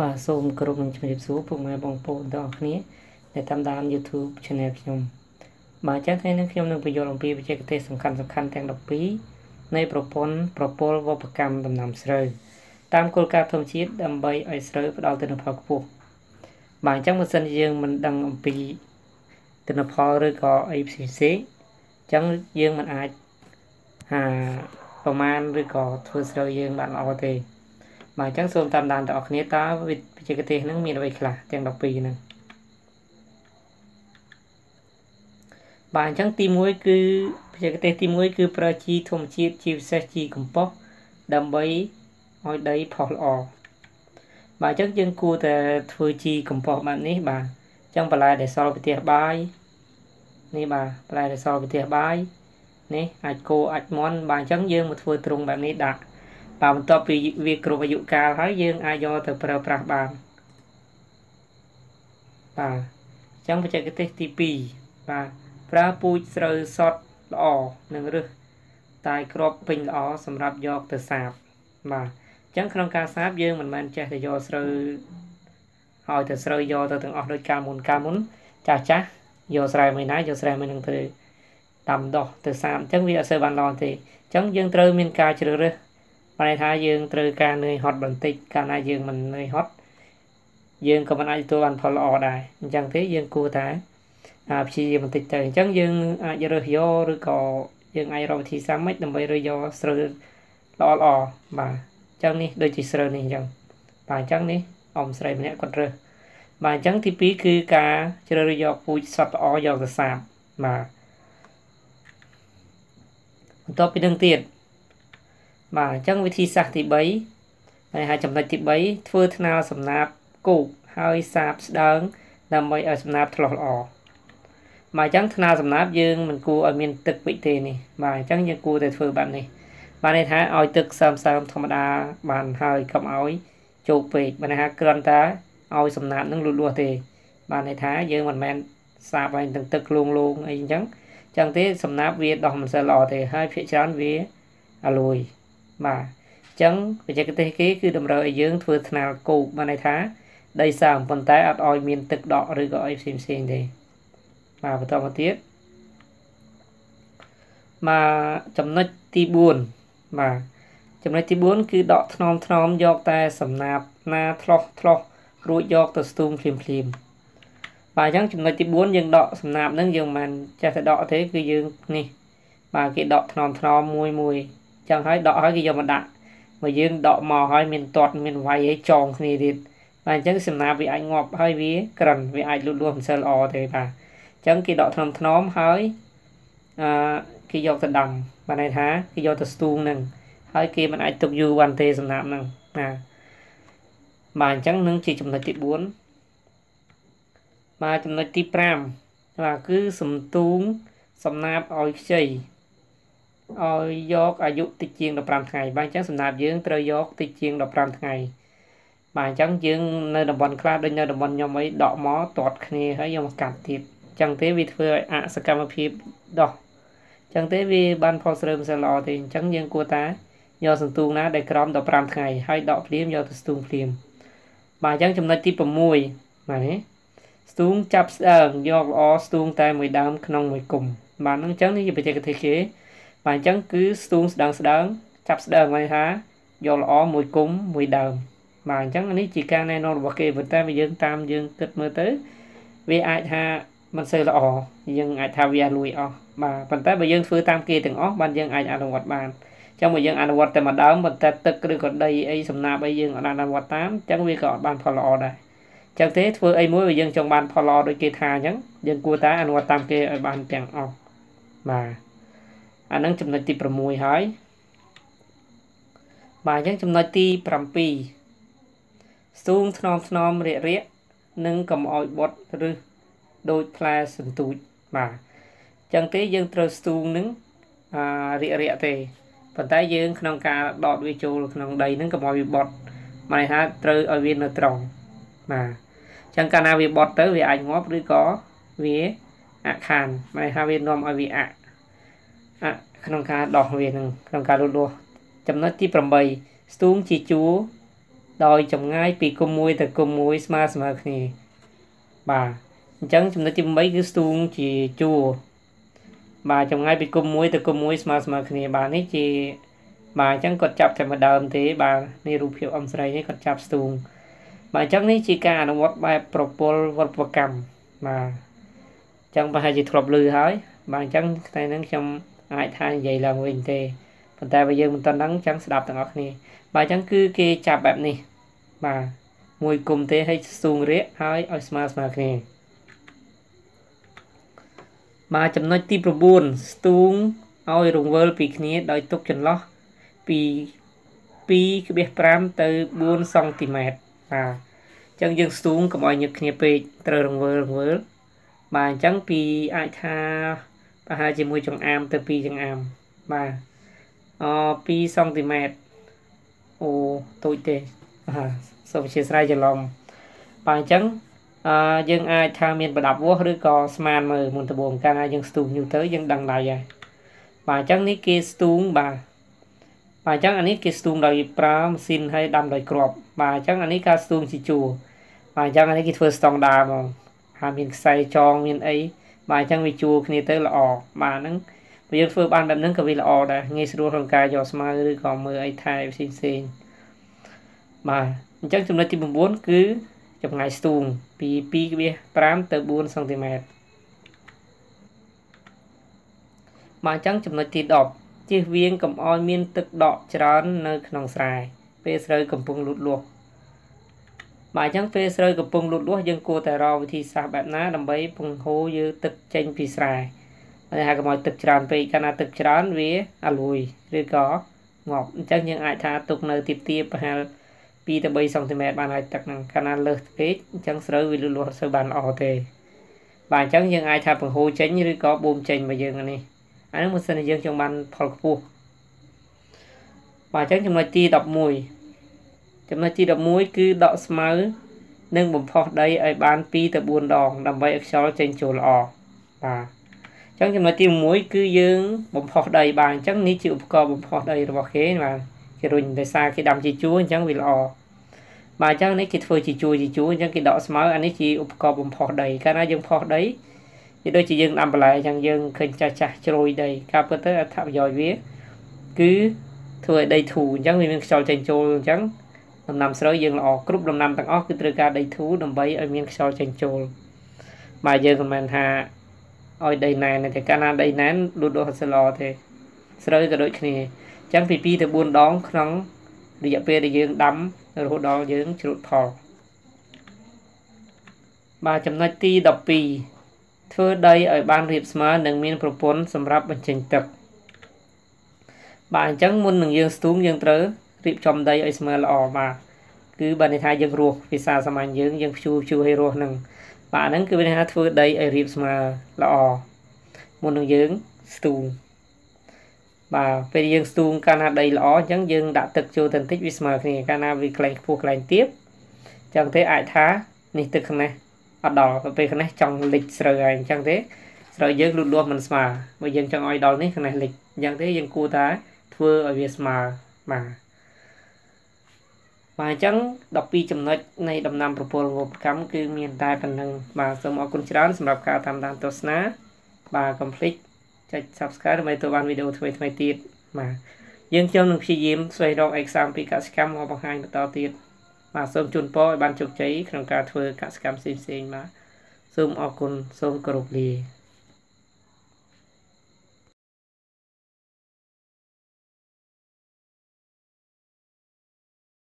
បាទសូមគោរពនឹងជំរាបសួរពុកម៉ែបងប្អូនទាំងអស់គ្នាដែលតាមដាន YouTube Channel ខ្ញុំបាទចាស់ថ្ងៃនេះខ្ញុំនឹងបញ្យល់អំពីបច្ចេកទេសសំខាន់សំខាន់ទាំង12នៃប្រព័ន្ធប្រពលវប្បកម្មដំណាំស្រូវតាមគោលការណ៍ធម្មជាតិដើម្បីឲ្យស្រូវផ្ដល់ទិន្នផលខ្ពស់បាទអញ្ចឹងបើសិនយើងមិនដឹងអំពីទិន្នផលឬក៏អីផ្សេងផ្សេងអញ្ចឹងយើងមិនអាចហាប្រមាណឬក៏ធ្វើស្រូវយើងបានល្អទេ បាទអញ្ចឹងសូមតាមដានទាំងអស់គ្នាតើវិជ្ជាទេសហ្នឹងមានអ្វីខ្លះទាំង12ហ្នឹងបាទអញ្ចឹងទី1គឺបច្ចេកទេសទី1គឺប្រើជីធម្មជាតិជាពិសេសជីកំប៉ុស្តដើម្បីឲ្យដីផុសល្អបាទអញ្ចឹងយើងគួរតែធ្វើជីកំប៉ុស្តបែបនេះបាទអញ្ចឹងបន្លែដែលសល់ពីផ្ទះបាយនេះបាទបន្លែដែលសល់ពីផ្ទះបាយនេះអាចគោអាចមន់បាទអញ្ចឹងយើងមកធ្វើទ្រុងបែបនេះដាក់ បាទបន្ទាប់ពីវាគ្រប់អាយុកាលហើយយើងអាចយកទៅប្រើប្រាស់បានបាទអញ្ចឹងបច្ចេកទេសទី2បាទប្រើពូជស្រូវសតល្អនិងរឹសតែក្របពេញល្អសម្រាប់យកទៅសាបបាទអញ្ចឹងក្នុងការសាបយើងមិនមែនចេះតែយកស្រូវហើយទៅស្រូវយកទៅទាំងអស់ដូចកាលមុនកាលមុនចាស់ចាស់យកស្រែមួយណាយកស្រែមួយនឹងទៅដាំដោះទៅសាបអញ្ចឹងវាអត់សូវបានល្អទេអញ្ចឹងយើងត្រូវមានការជ្រើសរើស បានន័យថាយើងត្រូវការនឿយហត់បន្តិចកាលណាយើងមិននឿយហត់យើងក៏មិនអាចទទួលបានផលល្អដែរអញ្ចឹងទេយើងគួរតែព្យាយាមបន្តិចទៅអញ្ចឹងយើងអាចរើសយកឬក៏យើងអាចរកវិធីសាស្ត្រម៉េចដើម្បីរើសយកស្រូវល្អល្អបាទអញ្ចឹងនេះដូចជាស្រូវនេះអញ្ចឹងបាទអញ្ចឹងនេះអ៊ំស្រីម្នាក់គាត់រើសបាទអញ្ចឹងទី2គឺការជ្រើសរើសយកពូជសត្វល្អយកទៅសាបបាទបន្ទាប់ពីនឹងទៀត បាទអញ្ចឹងវិធីសាស្ត្រទី3ហើយហើយចំណុចទី3ធ្វើថ្នាលសំណាបគោកហើយសាបស្ដើងដើម្បីឲ្យសំណាបឆ្លោះល្អបាទអញ្ចឹងថ្នាលសំណាបយើងមិនគួរឲ្យមានទឹកពេកទេនេះបាទអញ្ចឹងយើងគួរតែធ្វើបែបនេះបាទន័យថាឲ្យទឹកសើមសើមធម្មតាបានហើយកុំឲ្យជោគពេកបាទន័យថាគ្រាន់តែឲ្យសំណាបនឹងលូតលាស់ទេ បាទន័យថាយើងមិនមែនសាបឲ្យទឹកទឹកលងលងអីអញ្ចឹងអញ្ចឹងទេសំណាបវាដោះមិនសូវល្អទេហើយភាគច្រើនវាអាលួយ បាទអញ្ចឹងបច្ចេកទេសគេគឺតម្រូវឲ្យយើងធ្វើថ្នាលគោកបានន័យថាដីសើមប៉ុន្តែអត់ឲ្យមានទឹកដក់ឬក៏អីផ្សេងផ្សេងទេបាទបន្តមកទៀតបាទចំណុចទី4បាទចំណុចទី4គឺដកថ្នមថ្នមយកតែសំណាបណាថ្លោះថ្លោះរួចយកទៅស្ទូងភ្លាមភ្លាមបាទអញ្ចឹងចំណុចទី4យើងដកសំណាបហ្នឹងយើងមិនចេះតែដកទេគឺយើងនេះបាទគេដកថ្នមថ្នមមួយមួយ ចឹងហើយដកហើយគេយកមកដាក់មកយើងដកមកហើយមានទាត់មានវាយឲ្យចងគ្នាទៀតបាទអញ្ចឹងសំណាបវាអាចងាប់ហើយវាក្រិនវាអាចលូតលាស់មិនសូវល្អទេបាទអញ្ចឹងគេដកថ្នមថ្នមហើយអឺគេយកទៅដាំបានន័យថាគេយកទៅស្ទូងនឹងហើយគេមិនអាចទុកយូរបានទេសំណាបហ្នឹងណាបាទអញ្ចឹងនឹងជាចំណុចទី4បាទចំណុចទី5បាទគឺសំទូងសំណាបឲ្យខ្ចី ឲ្យយកអាយុតិចជាង15ថ្ងៃបាទអញ្ចឹងសម្រាប់យើងត្រូវយកតិចជាង15ថ្ងៃបាទអញ្ចឹងយើងនៅតំបន់ខ្លះដូចនៅតំបន់ខ្ញុំអីដកមកទាត់គ្នាហើយយកមកកាត់ទៀតអញ្ចឹងទេវាធ្វើឲ្យអសកម្មភាពដោះអញ្ចឹងទេវាបានផលស្រូវមិនសូវល្អទេអញ្ចឹងយើងគួរតែយកសន្ទូងណាដែលក្រោម15ថ្ងៃហើយដកភ្លាមយកទៅស្ទូងភ្លាមបាទអញ្ចឹងចំណុចទី6បាទនេះស្ទូងចាប់ស្ដើងយកល្អស្ទូងតែមួយដើមក្នុងមួយគុំបាទហ្នឹងអញ្ចឹងនេះជាបច្ចេកទេសគេ បាទអញ្ចឹងគឺស្ទូងស្ដើងស្ដើងចាប់ស្ដើងមកថាយកល្អមួយគុំមួយដើមបាទអញ្ចឹងនេះជាការណែនាំរបស់គេប៉ុន្តែបើយើងតាមយើងគិតមើលទៅវាអាចថាមិនសូវល្អយើងអាចថាវាលួយអស់បាទប៉ុន្តែបើយើងធ្វើតាមគេទាំងអស់បានយើងអាចអនុវត្តបានអញ្ចឹងបើយើងអនុវត្តតែម្ដងប៉ុន្តែទឹកឬក៏ដីអីសំណាបអីយើងអត់អនុវត្តតាមអញ្ចឹងវាក៏អត់បានផលល្អដែរអញ្ចឹងទេធ្វើអីមួយបើយើងចង់បានផលល្អដូចគេថាអញ្ចឹងយើងគួរតែអនុវត្តតាមគេឲ្យបានទាំងអស់បាទ អានឹងចំណុចទី6ហើយបាទអញ្ចឹងចំណុចទី7ស្ទូងថ្នមថ្នមរាករាកនិងកុំអោយបត់ឬដូចផ្លែសន្ទូចបាទអញ្ចឹងទេយើងត្រូវស្ទូងនឹងអារាករាកទេប៉ុន្តែយើងក្នុងការដកវាចូលក្នុងដីហ្នឹងកុំឲ្យវាបត់មកន័យថាត្រូវឲ្យវានៅត្រង់បាទអញ្ចឹងកាលណាវាបត់ទៅវាអាចងាប់ឬក៏វាអខានមកន័យថាវានាំឲ្យវាអាក់ ក្នុងការដោះវានឹងក្នុងការលូតលាស់ចំណុចទី8ស្ទូងជាជួរដោយចម្ងាយពីគុំមួយទៅគុំមួយស្មើស្មើគ្នាបាទអញ្ចឹងចំណុចទី8គឺស្ទូងជាជួរបាទចម្ងាយពីគុំមួយទៅគុំមួយស្មើស្មើគ្នាបាទនេះជាបាទអញ្ចឹងគាត់ចាប់តែម្ដើមទេបាទនេះរូបភាពអំស្រីនេះគាត់ចាប់ស្ទូងបាទអញ្ចឹងនេះជាការអនុវត្តបែបប្រពលវត្តកម្មបាទអញ្ចឹងប្រហែលជាធ្លាប់ឮហើយបាទអញ្ចឹងថ្ងៃហ្នឹងខ្ញុំ អាចថានិយាយឡើងវិញទេប៉ុន្តែបើយើងមិនតន់ដឹងអញ្ចឹងស្ដាប់ទាំងអស់គ្នាបាទអញ្ចឹងគឺគេចាប់បែបនេះបាទមួយគុំទេឲ្យស្ទូងរាកហើយឲ្យស្មើស្មើគ្នាបាទចំណុចទី9ស្ទូងឲ្យរង្វើលពីគ្នាដោយទុកចន្លោះពី2.5ទៅ4សង់ទីម៉ែត្របាទអញ្ចឹងយើងស្ទូងកុំឲ្យញឹកគ្នាពេកត្រូវរង្វើលរង្វើលបាទអញ្ចឹងពីអាចថា ប្រហែលជាមួយចង្អាមទៅ2ចង្អាមបាទអ2សង់ទីម៉ែត្រអូតូចទេបាទសូមអធិស្ឋានច្រឡំបាទអញ្ចឹងអឺយើងអាចថាមានប្រដាប់វាស់ឬក៏ស្មានមើលមុនដំបូងកាលណាយើងស្ទូងយូរទៅយើងដឹងដៃហើយបាទអញ្ចឹងនេះគេស្ទូងបាទបាទអញ្ចឹងអានេះគេស្ទូងដោយប្រើម៉ាស៊ីនហើយដាំដោយគ្រាប់បាទអញ្ចឹងអានេះការស្ទូងជាជួរបាទអញ្ចឹងអានេះគេធ្វើស្តង់ដាហ្មងហើយមានខ្សែចងមានអី បាទអញ្ចឹងវាជួរគ្នាទៅល្អបាទហ្នឹងបើយើងធ្វើបានបែបហ្នឹងក៏វាល្អដែរងាយស្រួលក្នុងការយកស្មៅឬក៏មើលអីថែផ្សេងផ្សេងបាទអញ្ចឹងចំណុចទី9គឺចម្ងាយស្ទូងពី2.5ទៅ4សង់ទីម៉ែត្របាទអញ្ចឹងចំណុចទី10ជៀសវាងកុំឲ្យមានទឹកដក់ច្រើននៅក្នុងស្រែពេលស្រូវកំពុងលូតលាស់ បាទអញ្ចឹងពេលស្រូវកំពុងលូតលាស់យើងគួរតែរកវិធីសាស្ត្របែបណាដើម្បីពង្ហូរយើងទឹកចេញពីស្រែហើយហៅកុំឲ្យទឹកច្រើនពេកកាលណាទឹកច្រើនវាអាលួយឬក៏ងាប់អញ្ចឹងយើងអាចថាទុកនៅទីទាបប្រហែល2ទៅ3សង់ទីម៉ែត្របានហើយទឹកហ្នឹងកាលណាលើសពេកអញ្ចឹងស្រូវវាលូតលាស់សូវបានល្អទេបាទអញ្ចឹងយើងអាចថាបង្ហូរចេញឬក៏បូមចេញមកយើងនេះអានេះមួយសិនយើងចង់បានផលខ្ពស់បាទអញ្ចឹងចំណុចទី11 ចំណុចទី11គឺដកស្មៅ និងបំផុសដីឲ្យបាន2ទៅ4ដង ដើម្បីឲ្យខ្យល់ចេញចូលល្អបាទអញ្ចឹងចំណុចទី1គឺយើងបំផុសដីបាទអញ្ចឹងនេះជាឧបករណ៍បំផុសដីរបស់គេបាទគេរុញដោយសារគេដាំជាជួរអញ្ចឹងវាល្អបាទអញ្ចឹងនេះគេធ្វើជាជួរជាជួរអញ្ចឹងគេដកស្មៅអានេះជាឧបករណ៍បំផុសដីកាលណាយើងផុសដីវាដូចជាយើងដាំបន្លែអញ្ចឹងយើងឃើញចាស់ចាស់ជ្រោយដីការពិតទៅអត្ថប្រយោជន៍វា គឺធ្វើឲ្យដីធូរអញ្ចឹងវាមានខ្យល់ចេញចូលអញ្ចឹង ដំណាំស្រូវយើងល្អគ្រប់ដំណាំទាំងអស់គឺត្រូវការដីធូរដើម្បីឲ្យមានខ្យល់ចេញចូលបាទយើងមិនមែនថាឲ្យដីណែនទេកាលណាដីណែនលូតលាស់ស្លោទេស្រូវក៏ដូចគ្នាចឹងពី2ទៅ4ដងក្នុងរយៈពេលដែលយើងដាំរហូតដល់យើងជ្រូតផលបាទចំណុចទី12ធ្វើដីឲ្យបានរាបស្មើនិងមានប្រព័ន្ធសម្រាប់បញ្ចេញទឹកបាទអញ្ចឹងមុននឹងយើងស្ទូងយើងត្រូវ រៀបចំដីឲ្យស្មើល្អបាទគឺបើន័យថាយើងរស់ភាសាសាមញ្ញយើងយើងភ្ជួរភ្ជួរឲ្យរស់នឹងបាទហ្នឹងគឺមានថាធ្វើដីឲ្យរាបស្មើល្អមុននឹងយើងស្ទូងបាទពេលយើងស្ទូងកាលណាដីល្អអញ្ចឹងយើងដាក់ទឹកចូលទៅបន្តិចវាស្មើគ្នាកាលណាវាក្លែងខ្ពស់ក្លែងទាបអញ្ចឹងទេអាចថានេះទឹកខ្នេះអត់ដល់ពេលខ្នេះចង់លិចស្រូវហើយអញ្ចឹងទេស្រូវយើងលូតលាស់មិនស្មើបើយើងចង់ឲ្យដល់នេះខ្នេះលិចអញ្ចឹងទេយើងគួរតែធ្វើឲ្យវាស្មើបាទ បាទអញ្ចឹង12ចំណុចនៃដំណាំប្រពលងបកម្មគឺមានតែប៉ុណ្្នឹងបាទសូមអរគុណច្រើនសម្រាប់ការតាមដានទស្សនាបាទ complete ចុច Subscribe ដើម្បីទទួលបានវីដេអូថ្មីៗទៀតបាទយើងខ្ញុំនឹងព្យាយាមស្វែងរកឯកសារពីកសិកម្មមកបង្ហាញបន្តទៀតបាទសូមជូនពរឲ្យបានជោគជ័យក្នុងការធ្វើកសិកម្មផ្សេងៗបាទសូមអរគុណសូមគោរពលា